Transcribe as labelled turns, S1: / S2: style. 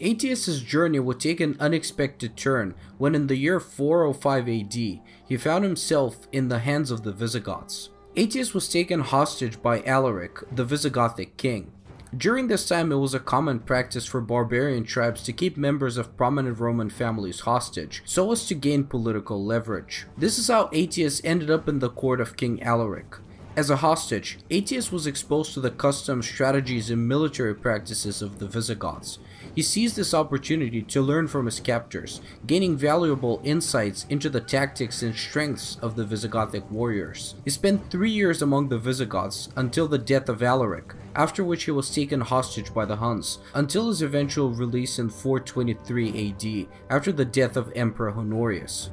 S1: Aetius' journey would take an unexpected turn when in the year 405 AD, he found himself in the hands of the Visigoths. Aetius was taken hostage by Alaric, the Visigothic king. During this time, it was a common practice for barbarian tribes to keep members of prominent Roman families hostage, so as to gain political leverage. This is how Aetius ended up in the court of King Alaric. As a hostage, Aetius was exposed to the customs, strategies, and military practices of the Visigoths. He seized this opportunity to learn from his captors, gaining valuable insights into the tactics and strengths of the Visigothic warriors. He spent three years among the Visigoths until the death of Alaric, after which he was taken hostage by the Huns, until his eventual release in 423 AD, after the death of Emperor Honorius.